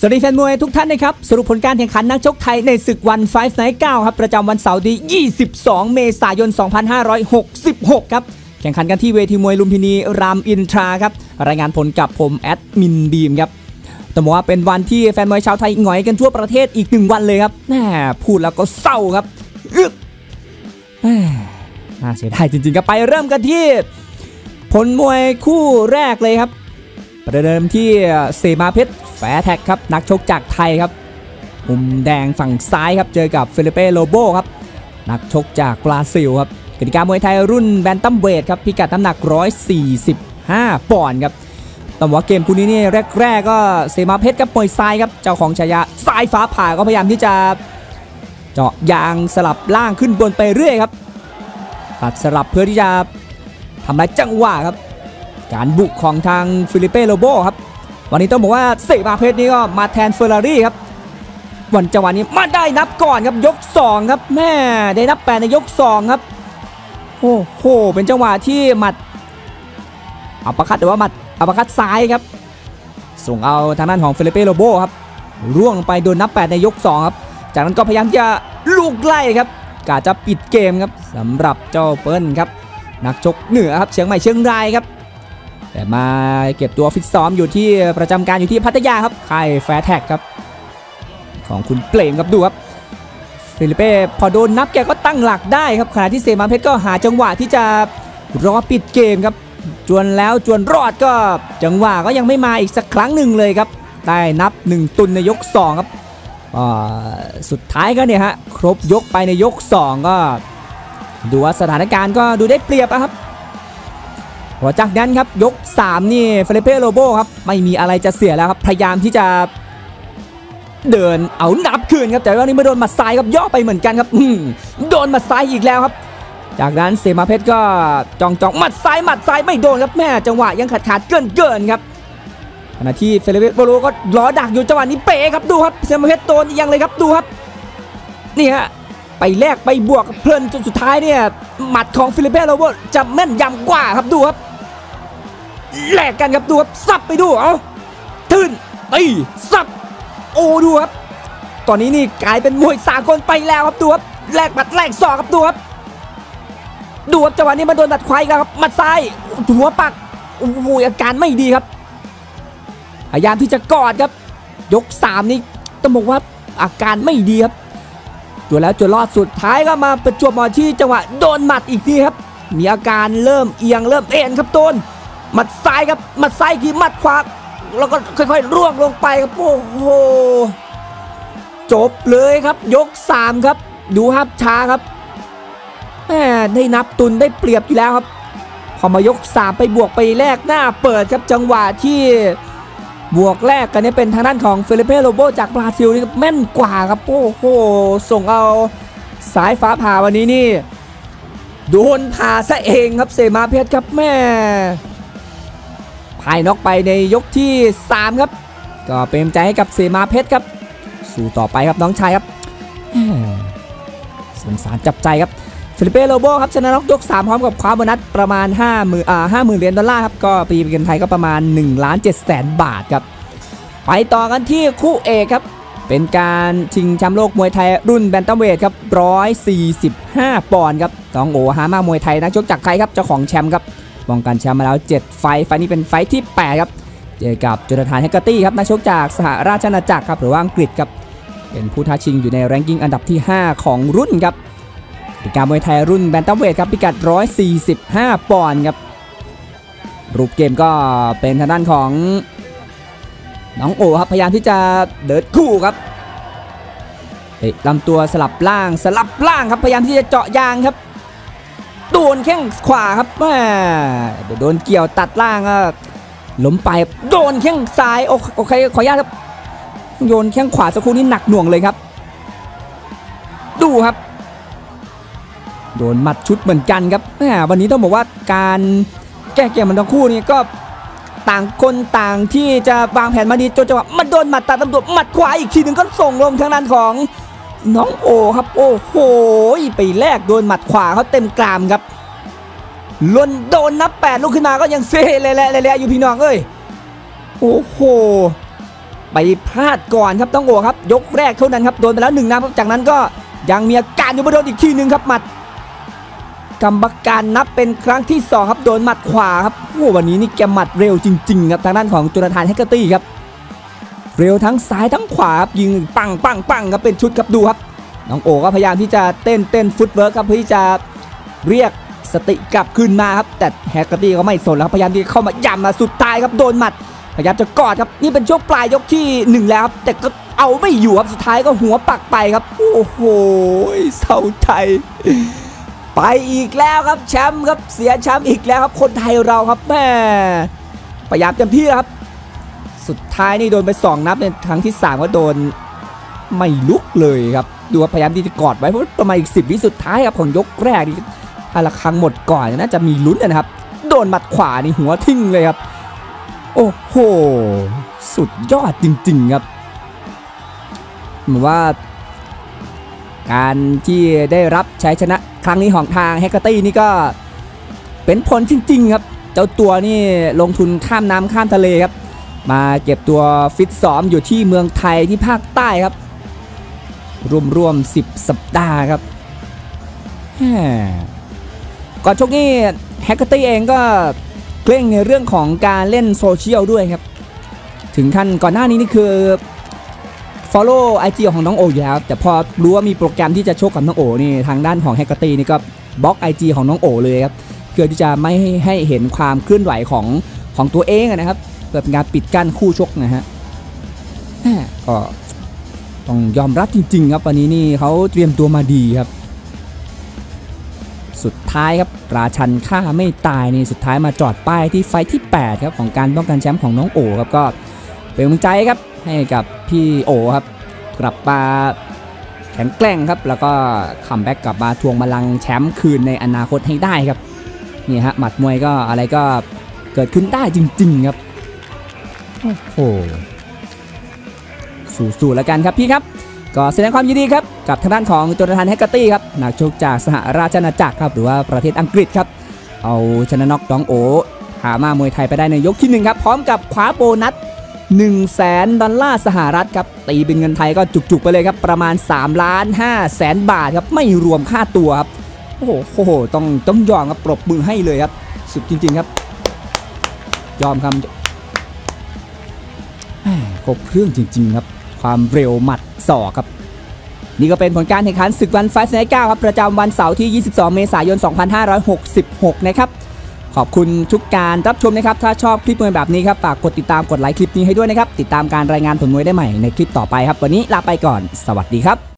สวัสดีแฟนมวยทุกท่านนะครับ สรุปผลการแข่งขันนักชกไทยในศึก ONE Fight Night 9ครับ ประจำวันเสาร์ที่ 22 เมษายน 2566 ครับ แข่งขันกันที่เวทีมวยลุมพินีรามอินทราครับ รายงานผลกับผมแอดมินดีมครับต้องบอกว่าเป็นวันที่แฟนมวยชาวไทยหงอยกันทั่วประเทศอีกหนึ่งวันเลยครับแหมพูดแล้วก็เศร้าครับอึ๊บแหมน่าเสียดายจริงๆครับไปเริ่มกันที่ ผลมวยคู่แรกเลยครับ ประเดิมที่เซมาเพชรแฟร์เท็กซ์ครับนักชกจากไทยครับมุมแดงฝั่งซ้ายครับเจอกับเฟลิเป้โลโบครับนักชกจากบราซิลครับกติกามวยไทยรุ่นแบนตัมเวทครับพิกัดน้ำหนัก 145 ปอนด์ครับต้องบอกว่าเกมคู่นี้นี่แรก ๆ ก็เซมาเพชรกับมวยซ้ายครับเจ้าของฉายาซ้ายฟ้าผ่าก็พยายามที่จะเจาะยางสลับล่างขึ้นบนไปเรื่อยครับตัดสลับเพื่อที่จะทำลายจังหวะครับ การบุกของทางฟิลิเป้โลโบครับ วันนี้ต้องบอกว่าเซมาเพชรนี่ก็มาแทนเฟอร์รารี่ครับ วันจังหวะนี้มาได้นับก่อนครับยก 2 ครับแหม่ได้นับแปดในยก 2 ครับ โอ้โหเป็นจังหวะที่หมัด uppercut หรือว่าหมัด uppercut ซ้ายครับ ส่งเอาทางด้านของเฟลิเป้โลโบครับร่วงลงไปโดนนับ 8 ในยก 2 ครับ จากนั้นก็พยายามจะลูกไล่ครับกะจะปิดเกมครับสำหรับเจ้าเปิ้ลครับ นักชกเหนือครับเชียงใหม่เชียงรายครับ แต่มาเก็บตัวฟิตซ้อมอยู่ที่ประจำการอยู่ที่พัทยาครับค่ายแฟร์เท็กซ์ครับ ของคุณเปรมครับดูครับฟิลิเป้พอโดนนับแกก็ตั้งหลักได้ครับขณะที่เซมาเพชรก็หาจังหวะที่จะรอปิดเกมครับ จวนแล้วจวนรอดก็จังหวะก็ยังไม่มาอีกสักครั้งหนึ่งเลยครับได้นับ 1 ตุนในยก 2 ครับสุดท้ายก็เนี่ยฮะครบยกไปในยก 2 ก็ ดูว่าสถานการณ์ก็ดูได้เปรียบครับ หลังจากนั้นครับยก 3 นี่เฟลิเป้โลโบครับไม่มีอะไรจะเสียแล้วครับพยายามที่จะเดินเอานับคืนครับแต่ว่านี่ไม่โดนมัดซ้ายครับย่อไปเหมือนกันครับอืมโดนมัดซ้ายอีกแล้วครับ จากนั้นเซมาเพชรก็จองจองหมัดซ้ายหมัดซ้ายไม่โดนครับแม่จังหวะยังขาดขาดเกินเกินครับขณะที่เฟลิเป้โลโบก็ล้อดักอยู่จังหวะนี้เป๋ครับดูครับเซมาเพชรโดนยังเลยครับดูครับนี่ฮะไปแลกไปบวกเพลินจนสุดท้ายเนี่ยหมัดของฟิลิปเป้โรเบจะแม่นยำกว่าครับดูครับ แลกกันครับดูครับซับไปดูเอาตื่นตีซับโอ้ดูครับตอนนี้นี่กลายเป็นมวยสากลไปแล้วครับดูครับแลกหมัดแลกศอกครับดูครับดูครับจังหวะนี้มาโดนดัดควายครับหมัดซ้ายหัวปักโอ้โหอาการไม่ดีครับพยายามที่จะกอดครับ ยกสามนี่ต้องบอกว่าอาการไม่ดีครับจนแล้วจนรอดสุดท้ายก็มาประจวบเหมาะที่จังหวะโดนหมัดอีกทีครับ มีอาการเริ่มเอียงเริ่มเอ็นครับโดน หมัดซ้ายครับหมัดซ้ายทีหมัดขวาแล้วก็ค่อยๆร่วงลงไปครับโอ้โหจบเลยครับยก 3 ครับ ดูครับช้าครับแม่ได้นับตุนได้เปรียบอยู่แล้วครับ พอมายก 3 ไปบวกไปแลกหน้าเปิดครับจังหวะที่บวกแรกกันนี่เป็นทางด้านของเฟลิเป้โลโบจากบราซิลนี่แม่นกว่าครับโอ้โหส่งเอาสายฟ้าผ่าวันนี้นี่โดนผ่าซะเองครับเซมาเพชรครับแม่ายน็อกไปในยกที่ 3 ครับ ก็เป็นใจให้กับเซมาเพชรครับ สู้ต่อไปครับน้องชายครับแหม่สงสารจับใจครับฟิลิเป้โลโบครับชนะน็อกยก 3 พร้อมกับคว้าโบนัสประมาณ 5 0 0 0 0อ่า50,000เหรียญดอลลาร์ครับ ก็ตีเป็นเงินไทยก็ประมาณ1ล้าน7แสนบาทครับ ไปต่อกันที่คู่เอกครับ เป็นการชิงแชมป์โลกมวยไทยรุ่นแบนตัมเวทครับ145 ปอนด์ครับน้องโอฮาม่ามวยไทยนักชกจากไทยครับเจ้าของแชมป์ครับ ป้องกันแชมป์มาแล้ว 7 ไฟต์ไฟต์นี้เป็นไฟต์ที่ 8 ครับ เจอกับโจนาธานแฮกเกอร์ตี้ครับนักชกจากสหราชอาณาจักรครับหรือว่าอังกฤษครับเป็นผู้ท้าชิงอยู่ในแรงกิ้งอันดับที่ 5 ของรุ่นครับกิการมวยไทยรุ่นแบนตัมเวทครับพิกัด 145 ปอนด์ครับรูปเกมก็เป็นทางด้านของน้องโอครับพยายามที่จะเดินคู่ครับเตะลำตัวสลับล่างสลับล่างครับพยายามที่จะเจาะยางครับ โดนแข้งขวาครับแม่โดนเกี่ยวตัดล่างก็ล้มไปโดนแข้งซ้ายโอโอเคขออนุญาตครับโยนแข้งขวาสักครู่นี้หนักหน่วงเลยครับ ดูครับ โดนหมัดชุดเหมือนกันครับแหมวันนี้ต้องบอกว่าการแก้เกมมันทั้งคู่นี่ก็ต่างคนต่างที่จะวางแผนมาดีจนจังหวะมันโดนหมัดตัดลำตัวหมัดขวาอีกทีหนึ่งก็ส่งลงทางด้านของ น้องโอครับ โอ้โหไปแลกโดนหมัดขวาเขาเต็มกรามครับลนโดนนับแปดลุกขึ้นมาก็ยังเซ่เลยแหละเลยอยู่พี่น้องเอ้ยโอ้โหไปพลาดก่อนครับต้องโอครับ ยกแรกเท่านั้นครับโดนไปแล้วหนึ่งนะครับจากนั้นก็ยังมีอาการอยู่บนโดนอีกทีหนึ่งครับหมัดกรรมการนับเป็นครั้งที่สองครับ โดนหมัดขวาครับโอ้วันนี้นี่แกหมัดเร็วจริง ๆ ครับทางด้านของจุลธานแฮกเกอร์ตี้ครับ เร็วทั้งซ้ายทั้งขวาครับยิงปังปังปังครับเป็นชุดครับดูครับน้องโอก็พยายามที่จะเต้นเต้น footwork ครับเพื่อที่จะเรียกสติกลับคืนมาครับแต่แฮกเกอร์ตี้ก็ไม่สนแล้วพยายามที่เข้ามาย่ำมาสุดท้ายครับโดนหมัดพยายามจะกอดครับนี่เป็นช่วงปลายยกที่หนึ่งแล้วครับแต่ก็เอาไม่อยู่ครับสุดท้ายก็หัวปักไปครับ โอ้โหเศร้าใจไปอีกแล้วครับแชมป์ครับเสียแชมป์อีกแล้วครับคนไทยเราครับแหม่พยายามเต็มที่ครับ สุดท้ายนี่โดนไปสองนับในครั้งที่สามก็โดนไม่ลุกเลยครับ ดูว่าพยายามที่จะกอดไว้เพราะประมาณอีกสิบวิสุดท้ายครับของยกแรกนี่ถ้าละครั้งหมดก่อนน่าจะมีลุ้นนะครับ โดนหมัดขวานี่หัวทิ้งเลยครับ โอ้โห สุดยอดจริง ๆ ครับ เหมือนว่า การที่ได้รับชัยชนะครั้งนี้ของทางแฮกเกอร์ตี้นี่ก็เป็นผลจริง ๆ ครับ เจ้าตัวนี่ลงทุนข้ามน้ำข้ามทะเลครับ มาเก็บตัวฟิตซ้อมอยู่ที่เมืองไทยที่ภาคใต้ครับ รวมๆ10 สัปดาห์ครับก่อนชกนี่แฮกเกอร์ตี้เองก็เร่งในเรื่องของการเล่นโซเชียลด้วยครับ ถึงขั้นก่อนหน้านี้นี่คือ follow IG ของน้องโออยู่แล้วแต่พอรู้ว่ามีโปรแกรมที่จะชกกับน้องโอนี่ทางด้านของแฮกเกอร์ตี้นี่ก็บล็อก IG ของน้องโอเลยครับเพื่อที่จะไม่ให้เห็นความเคลื่อนไหวของของตัวเองนะครับ เพื่อเป็นการปิดกั้นคู่ชกนะฮะก็ต้องยอมรับจริง ๆ ครับวันนี้นี่เขาเตรียมตัวมาดีครับ สุดท้ายครับราชันฆ่าไม่ตายนี่สุดท้ายมาจอดป้ายที่ไฟที่ 8 ครับของการป้องกันแชมป์ของน้องโอครับก็เป็นกำลังใจครับให้กับพี่โอครับกลับมาแข็งแกร่งครับแล้วก็ comeback กลับมาทวงบัลลังก์แชมป์คืนในอนาคตให้ได้ครับนี่ฮะหมัดมวยก็อะไรก็เกิดขึ้นได้จริง ๆ ครับ โอ้โหสู้ๆแล้วกันครับพี่ครับ ก็แสดงความยินดีครับ กับทางด้านของโจนาธานแฮกเกอร์ตี้ครับนักชกจากสหราชอาณาจักรครับ หรือว่าประเทศอังกฤษครับ เอาชนะน็อกน้องโอฮาม่ามวยไทยไปได้ในยกที่หนึ่งครับ พร้อมกับคว้าโบนัส1 0 0 0 0แสนดอลลาร์สหรัฐครับ ตีเป็นเงินไทยก็จุกๆไปเลยครับ ประมาณ3ล้าน5แสนบาทครับ ไม่รวมค่าตัวครับ โอ้โหโหต้องต้องยอมครับปรบมือให้เลยครับ สุดจริง ๆครับ ยอมคำแหม่ค รบเครื่องจริงๆครับ ความเร็วหมัดศอกครับ นี่ก็เป็นผลการแข่งขันศึกวันไฟส์ไนท์9ครับประจำวันเสาร์ที่ 22 เมษายน 2566 นะครับขอบคุณทุกการรับชมนะครับ ถ้าชอบคลิปมวยแบบนี้ครับฝากกดติดตามกดไลค์คลิปนี้ให้ด้วยนะครับ ติดตามการรายงานผลมวยได้ใหม่ในคลิปต่อไปครับ วันนี้ลาไปก่อน สวัสดีครับ